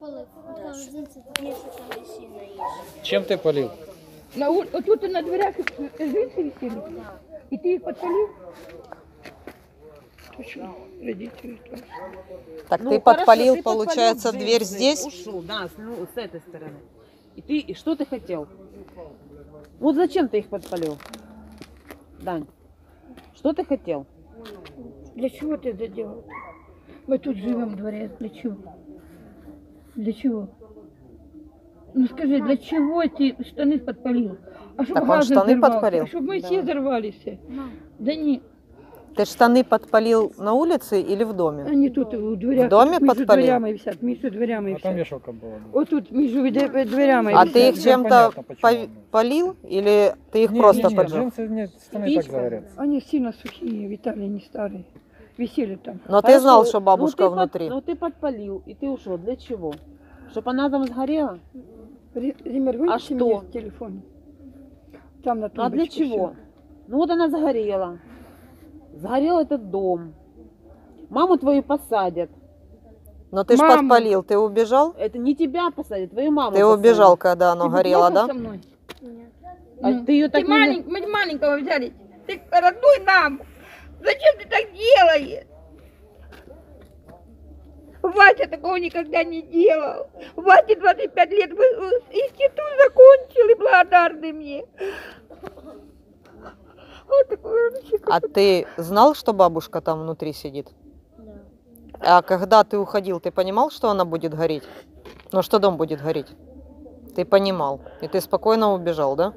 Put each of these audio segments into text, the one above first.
Полив. Да. Міша там сильно їсть. Чем ты полил? На ур... Отут на дверях жінці висіли? І ти їх підпалив? Точно, родителі теж. Так Ну, ты хорошо, подпалил, ты получается, подпалил дверь здесь, здесь? Ушел, да, с, ну, с этой стороны. И ты, и что ты хотел? Вот зачем ты их подпалил? Дань, что ты хотел? Для чого ти це робив? Ми тут живемо в дворі. Для чого? Для чого? Ну скажи, для чого ти штани підпалив? А щоб Так он газ не штани взорвався, підпалив? Щоб ми всі Да. взорвалися. Мам, Да ні, Ты штаны подпалил на улице или в доме? вони тут у дверях. В домі між підпалив? дверями висять, між дверями А там висять. вешалка была. да. Отут між две- дверями А висять. ты их всё чем-то понятно, почему пов- он. полил или ты их Не, просто не, не, поджег? джинсы нет, штаны и так Спичка? загорятся. Они сильно сухие, Виталий, не старые. Висели там. Но ты Хорошо, знал, что ну бабушка ты под- внутри. ну ты подпалил, и ты ушел. Для чего? Чтобы она там сгорела? Ре- Ремер, вынеси что? телефон. Там на Ну а для чего? всё. Ну вот она загорела. Сгорел этот дом. Маму твою посадят. Но ты ж Мама. подпалил, ты убежал? Это не тебя посадят, твою маму Ты посадят. убежал, когда оно Ты горело, да? со мной? ні. А Ну, ты ее так Ты не... малень- мы маленького взяли. Ты родной нам. Зачем ты так такого никогда не делал. Васе 25 лет, вы вы институт закончил и благодарный мне. Вот такой он еще А ты знал, что бабушка там внутри сидит? Да. А когда ты уходил, ты понимал, что она будет гореть? Ну, что дом будет гореть? Ты понимал. И ты спокойно убежал, да?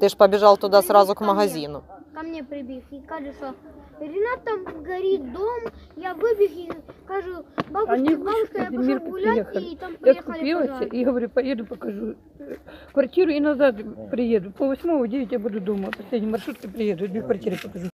Ты ж побежал туда сразу к магазину. Ко мне прибіг і каже, що Ренат там горить дом. Я вибіг і кажу, бабушка, Они бабушка, я пошел гулять, приехали. і там Я поїхали скупилась пожар. и говорю, поеду покажу э, квартиру и назад приеду. По восьмого, девять я буду дома. Последней маршрутке приеду, две квартиры покажу.